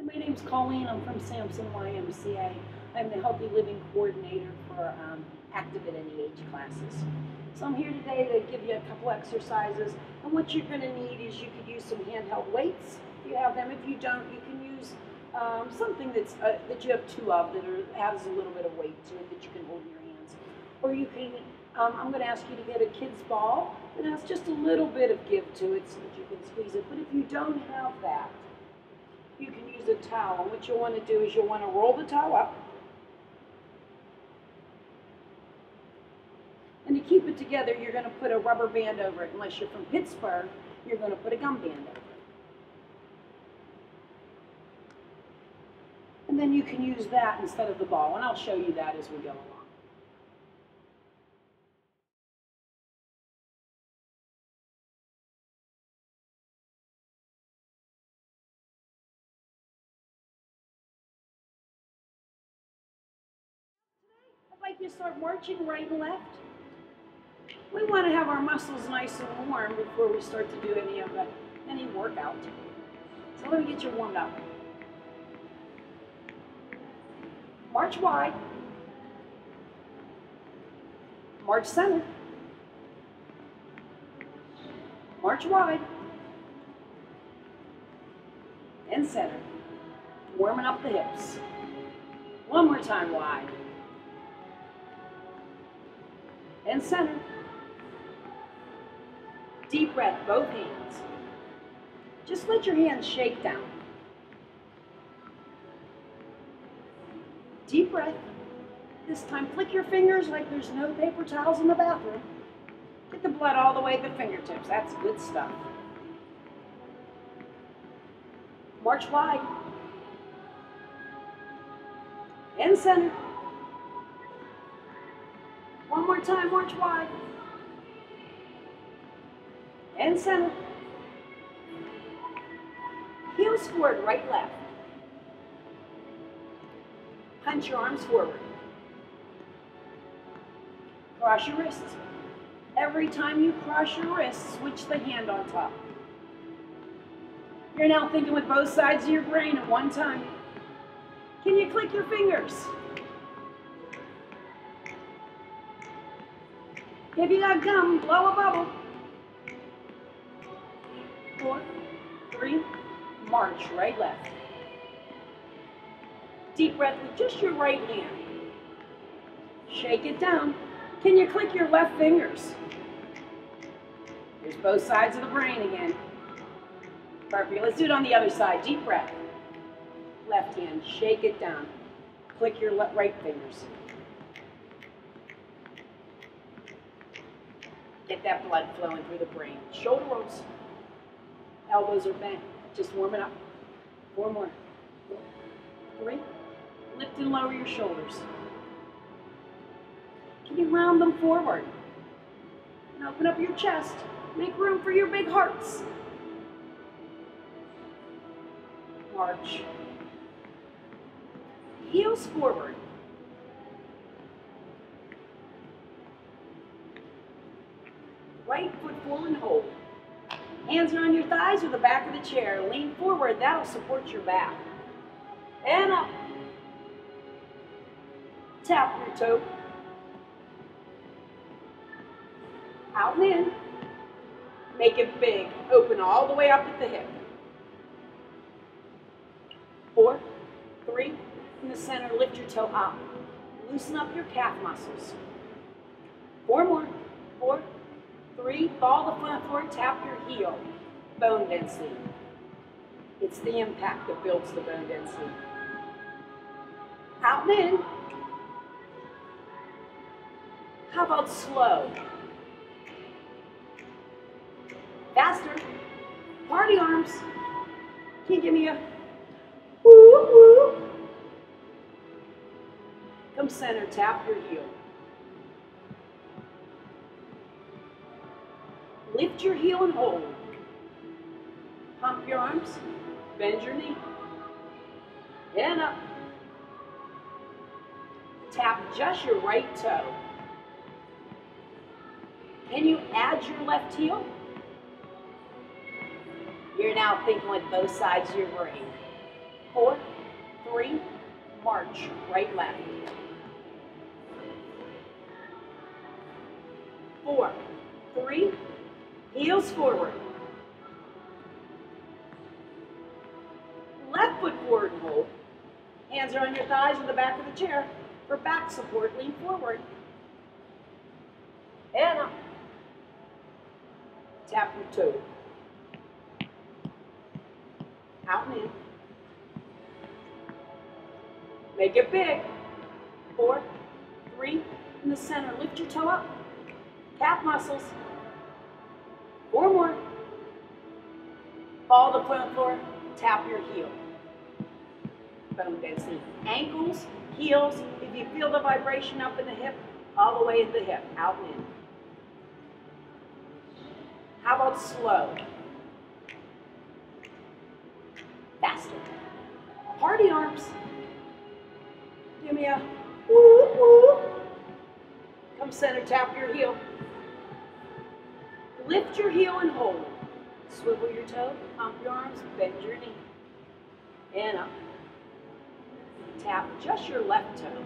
Hi, my name's Colleen. I'm from Sampson YMCA. I'm the Healthy Living Coordinator for um, Active at Any Age classes. So I'm here today to give you a couple exercises. And what you're going to need is you could use some handheld weights. If you have them, if you don't, you can use um, something that's uh, that you have two of that are, has a little bit of weight to it that you can hold in your hands. Or you can, um, I'm going to ask you to get a kid's ball that has just a little bit of give to it so that you can squeeze it. But if you don't have that, you can use a towel. What you'll want to do is you'll want to roll the towel up. And to keep it together, you're going to put a rubber band over it. Unless you're from Pittsburgh, you're going to put a gum band over it. And then you can use that instead of the ball. And I'll show you that as we go along. You start marching right and left. We want to have our muscles nice and warm before we start to do any of the, any workout. So let me get you warmed up. March wide. March center. March wide. And center. Warming up the hips. One more time wide. And center. Deep breath, both hands. Just let your hands shake down. Deep breath. This time, flick your fingers like there's no paper towels in the bathroom. Get the blood all the way to the fingertips. That's good stuff. March wide. And center. More time, march wide. And center. Heels forward, right, left. Punch your arms forward. Cross your wrists. Every time you cross your wrists, switch the hand on top. You're now thinking with both sides of your brain at one time. Can you click your fingers? If you got gum, blow a bubble. Four, three, march, right, left. Deep breath with just your right hand. Shake it down. Can you click your left fingers? Here's both sides of the brain again. Perfect. Let's do it on the other side. Deep breath. Left hand. Shake it down. Click your right fingers. Get that blood flowing through the brain. Shoulder rolls. Elbows are bent. Just warm it up. Four more. Three. Lift and lower your shoulders. Can you round them forward? And open up your chest. Make room for your big hearts. March. Heels forward. Hold. Hands are on your thighs or the back of the chair. Lean forward, that'll support your back. And up. Tap your toe. Out and in. Make it big. Open all the way up at the hip. Four, three, in the center, lift your toe up. Loosen up your calf muscles. Four more. Four, three, ball the front forward, tap your heel. Bone density. It's the impact that builds the bone density. Out and in. How about slow? Faster. Party arms. Can you give me a woo woo? Come center, tap your heel. Lift your heel and hold. Pump your arms. Bend your knee. And up. Tap just your right toe. Can you add your left heel? You're now thinking with both sides of your brain. four, three, march, right, left. Four, three, heels forward. Left foot forward and hold. Hands are on your thighs or the back of the chair. For back support, lean forward. And up. Tap your toe. Out and in. Make it big. Four, three, in the center. Lift your toe up. Calf muscles. Follow the front floor. Tap your heel. Bone density. Ankles, heels. If you feel the vibration up in the hip, all the way in the hip. Out and in. How about slow? Faster. Party arms. Give me a woo woo. Come center, tap your heel. Lift your heel and hold. Swivel your toe, pump your arms, bend your knee. And up. Tap just your left toe.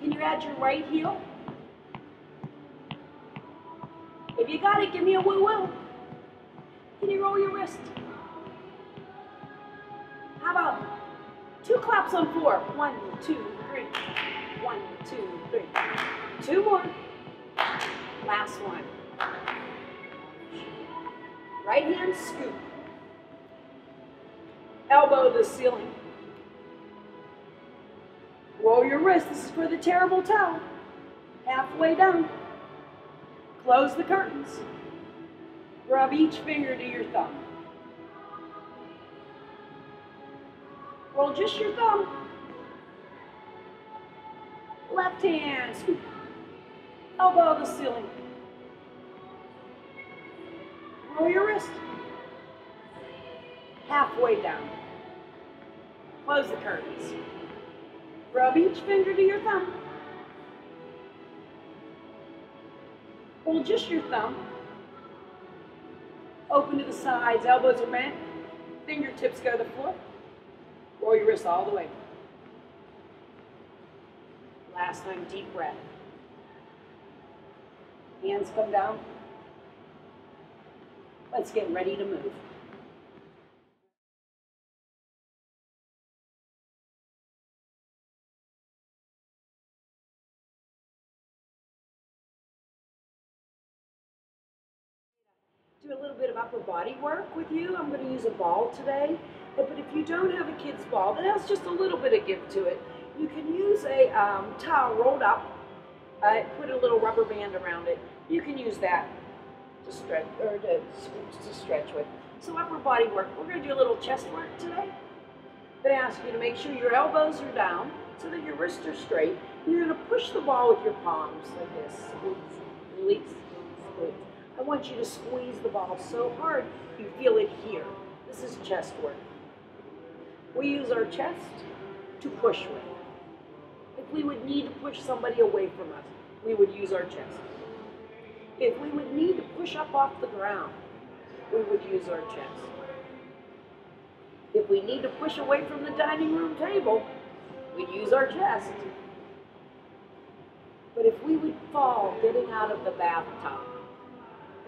Can you add your right heel? If you got it, give me a woo woo. Can you roll your wrist? How about two claps on four? One, two, three. One, two, three. Two more. Last one. Right hand scoop. Elbow the ceiling. Roll your wrist. This is for the Terrible Towel. Halfway down. Close the curtains. Rub each finger to your thumb. Roll just your thumb. Left hand, scoop. Elbow the ceiling. Roll your wrist. Halfway down. Close the curtains. Rub each finger to your thumb. Hold just your thumb. Open to the sides, elbows are bent. Fingertips go to the floor. Roll your wrists all the way. Last time, deep breath. Hands come down. Let's get ready to move. do a little bit of upper body work with you. I'm going to use a ball today. But if you don't have a kid's ball that has just a little bit of give to it, you can use a um, towel rolled up, uh, put a little rubber band around it. You can use that to stretch or to, to stretch with. So upper body work. We're going to do a little chest work today. I'm going to ask you to make sure your elbows are down so that your wrists are straight. And you're going to push the ball with your palms like this. Squeeze, release, squeeze. I want you to squeeze the ball so hard you feel it here. This is chest work. We use our chest to push with. If we would need to push somebody away from us, we would use our chest. If we would need to push up off the ground, we would use our chest. If we need to push away from the dining room table, we'd use our chest. But if we would fall getting out of the bathtub,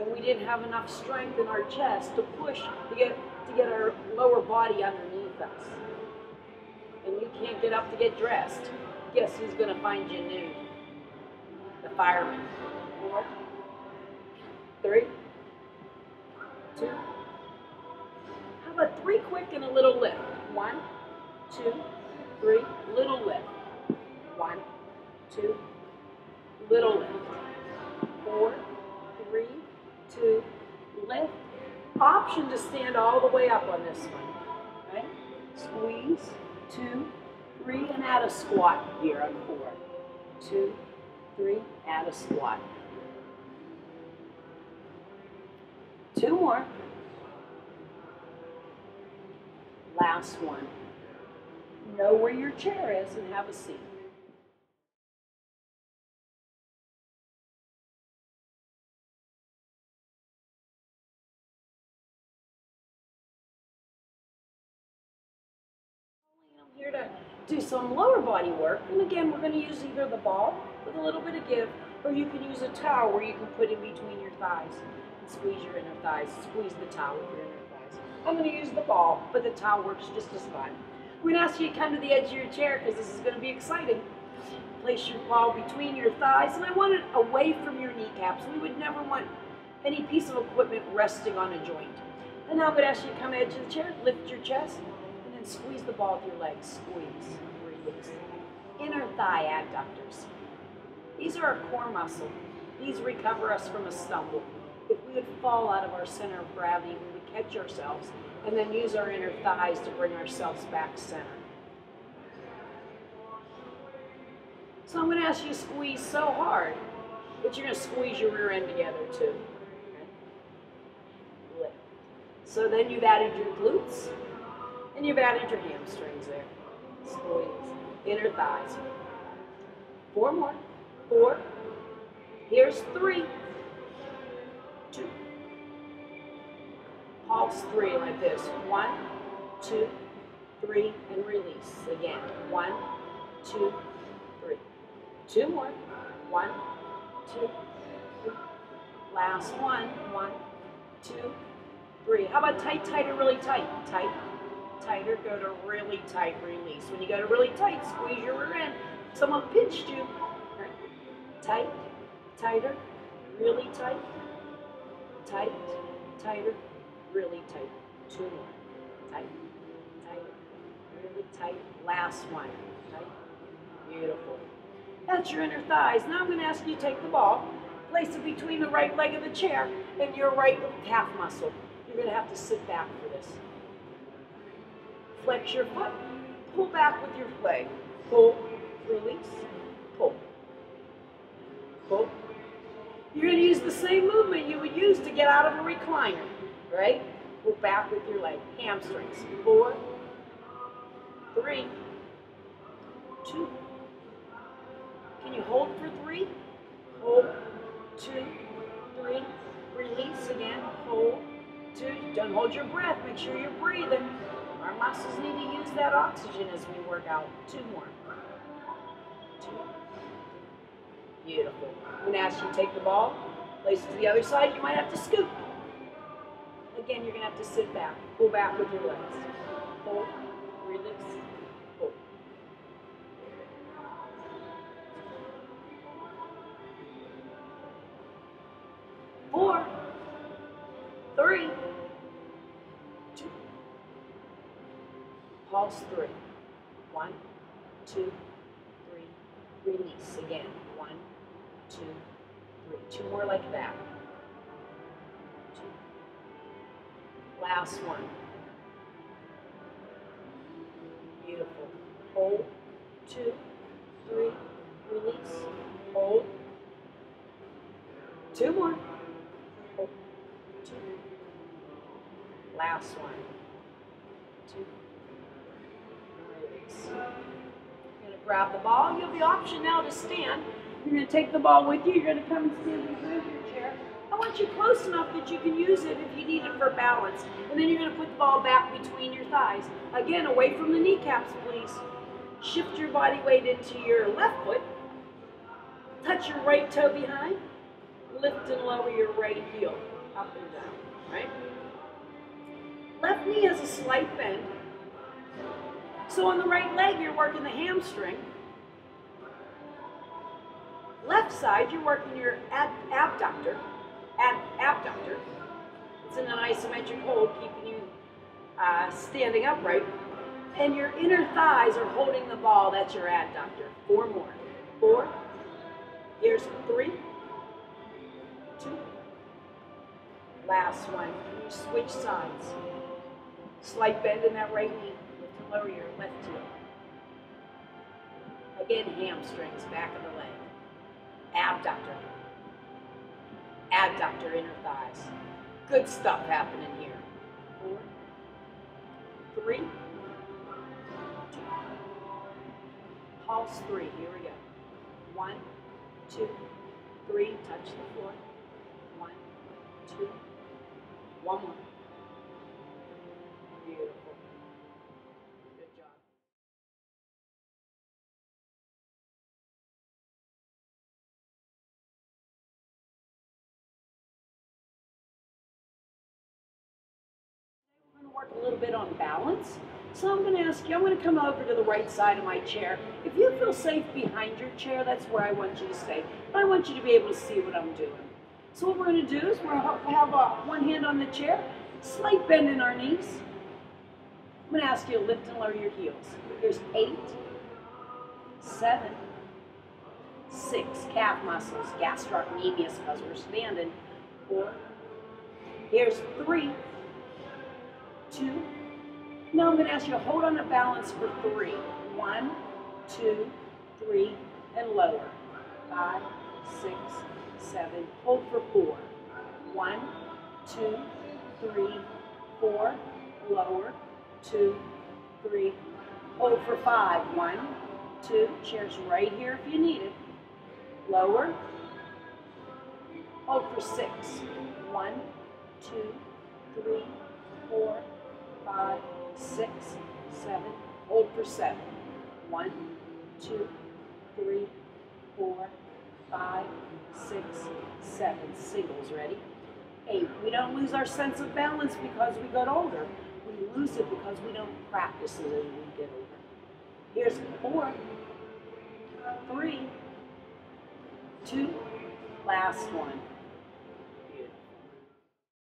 and we didn't have enough strength in our chest to push to get to get our lower body underneath us. And you can't get up to get dressed. Guess who's gonna find you nude? The fireman. Three, two. How about three quick and a little lift? One, two, three, little lift. One, two, little lift. Four, three, two, lift. Option to stand all the way up on this one. Right? Squeeze, two, three, and add a squat here on four. Two, three, add a squat. Two more. Last one. Know where your chair is and have a seat. I'm here to do some lower body work. And again, we're going to use either the ball with a little bit of give, or you can use a towel where you can put in between your thighs squeeze your inner thighs. Squeeze the towel with your inner thighs. I'm going to use the ball, but the towel works just as fine. We're going to ask you to come to the edge of your chair because this is going to be exciting. Place your ball between your thighs, and I want it away from your kneecaps. We would never want any piece of equipment resting on a joint. And now I'm going to ask you to come to edge of the chair, lift your chest, and then squeeze the ball with your legs. Squeeze, release. Inner thigh adductors. These are our core muscle. These recover us from a stumble. We would fall out of our center of gravity, we would catch ourselves and then use our inner thighs to bring ourselves back center. So I'm going to ask you to squeeze so hard that you're going to squeeze your rear end together too. So then you've added your glutes and you've added your hamstrings there. Squeeze. Inner thighs. Four more. Four. Here's three. Two. Pulse three like this. One, two, three, and release. Again. One, two, three. Two more. One, two, three. Last one. One, two, three. How about tight, tighter, really tight? Tight, tighter. Go to really tight, release. When you go to really tight, squeeze your rear end. Someone pinched you. Tight, tighter, really tight, tight, tighter, really tight. Two more. Tight, tighter, really tight. Last one. Tight. Beautiful. That's your inner thighs. Now I'm going to ask you to take the ball, place it between the right leg of the chair and your right calf muscle. You're going to have to sit back for this. Flex your foot, pull back with your leg. Pull, release, pull. Pull. You're going to use the same movement you would use to get out of a recliner, right? Pull back with your leg. Hamstrings. Four, three, two. Can you hold for three? Hold, two, three. Release again. Hold, two. Don't hold your breath. Make sure you're breathing. Our muscles need to use that oxygen as we work out. Two more. Two. Beautiful. I'm going to ask you to take the ball, place it to the other side. You might have to scoop. Again, you're going to have to sit back. Pull back with your legs. Pull, release. Four, three, two. Pulse three. One, two, three. Release again. One, two, three. Two more like that. Two. Last one. Beautiful. Hold. Two, three. Release. Hold. Two more. Hold. Two. Last one. Grab the ball. You have the option now to stand. You're going to take the ball with you. You're going to come and stand behind your chair. I want you close enough that you can use it if you need it for balance. And then you're going to put the ball back between your thighs. Again, away from the kneecaps, please. Shift your body weight into your left foot. Touch your right toe behind. Lift and lower your right heel up and down, right? Left knee has a slight bend. So on the right leg, you're working the hamstring. Left side, you're working your ab abductor. Ab abductor. It's in an isometric hold, keeping you uh, standing upright. And your inner thighs are holding the ball. That's your adductor. Four more. Four. Here's three. Two. Last one. Switch sides. Slight bend in that right knee. Lower your left heel. Again, hamstrings, back of the leg. Abductor. Adductor, inner thighs. Good stuff happening here. Four. Three. Two. Pulse three. Here we go. One, two, three. Touch the floor. One, two. One more. Beautiful. A little bit on balance. So I'm going to ask you, I'm going to come over to the right side of my chair. If you feel safe behind your chair, that's where I want you to stay. But I want you to be able to see what I'm doing. So what we're going to do is we're going to have uh, one hand on the chair, slight bend in our knees. I'm going to ask you to lift and lower your heels. Here's eight, seven, six, calf muscles, gastrocnemius because we're standing, four. Here's three, two. Now I'm going to ask you to hold on to balance for three. One, two, three, and lower. Five, six, seven. Hold for four. One, two, three, four. Lower. Two, three. Hold for five. One, two. Chairs right here if you need it. Lower. Hold for six. One, two, three, four, five, six, seven. Hold for seven. One, two, three, four, five, six, seven. Singles. Ready? Eight. We don't lose our sense of balance because we got older. We lose it because we don't practice it as we get older. Here's four, three, two, last one.